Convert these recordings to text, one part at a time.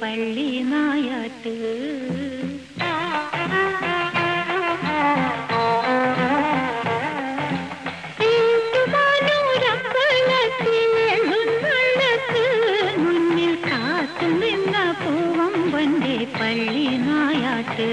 பள்ளி நாயாட்டு പൂവം വണ്ടി പള്ളി നായാട്ട്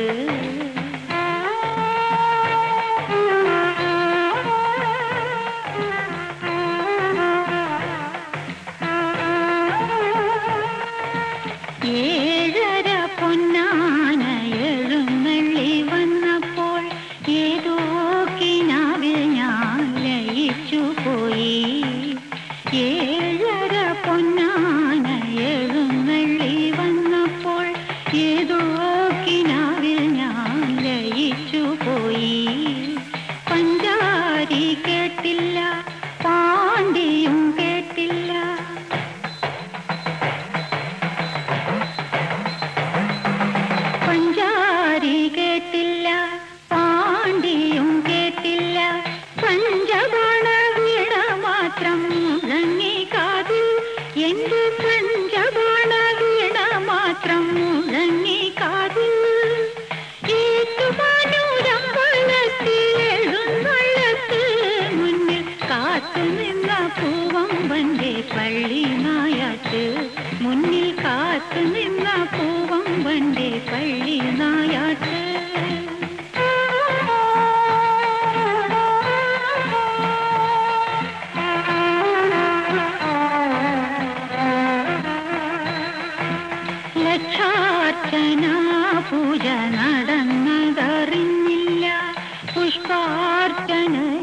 ഏഴര പൊന്നാന എഴുന്നള്ളി വന്നപ്പോൾ ഏതോ കിനാവിൽ ഞാൻ ലയിച്ചു പോയി. ഏഴര പൊന്നാന എഴുന്നള്ളി വന്നപ്പോൾ ഏതോ കിനാവിൽ ഞാൻ ലയിച്ചു പോയി. പഞ്ചാരി കേട്ടില്ല പാണ്ടിയും പൂവമ്പന്റെ പള്ളി നായാട്ട് മുന്നിൽ കാത്തുനിന്ന പൂവമ്പന്റെ പള്ളി നായാട്ട് പൂജ നടന്നതറിഞ്ഞില്ല. പുഷ്പാർച്ചന